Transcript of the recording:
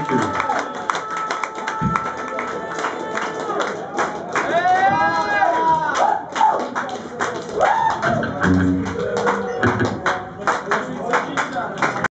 Argentina.